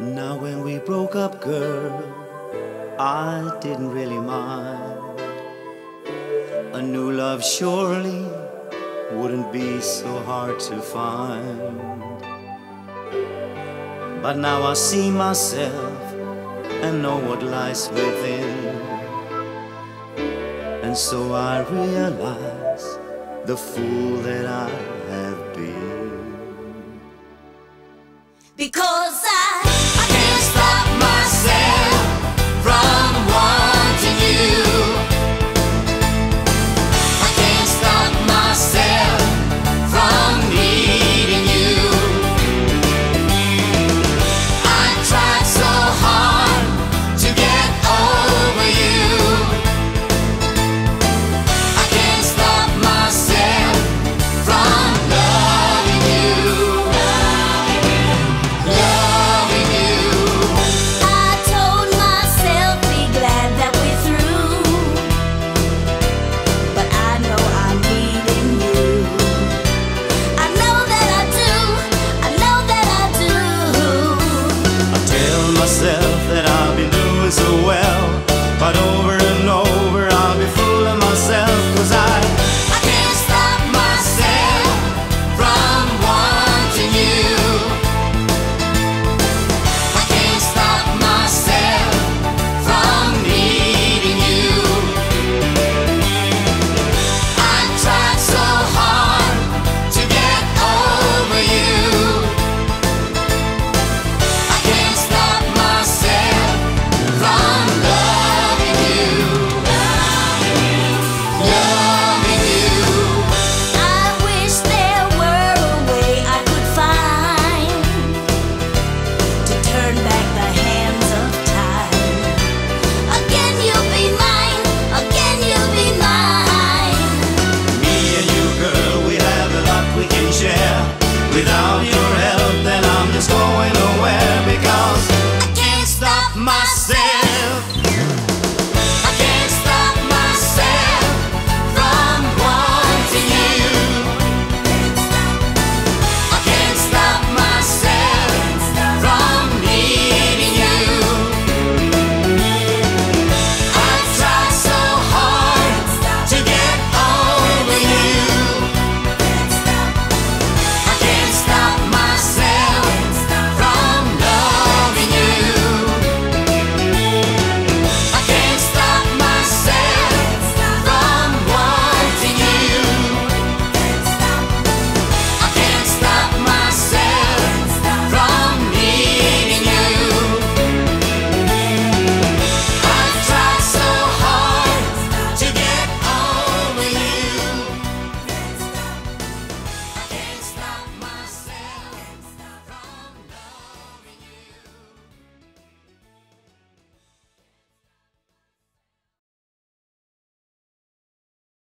Now when we broke up, girl, I didn't really mind. A new love surely wouldn't be so hard to find. But now I see myself and know what lies within. And so I realize the fool that I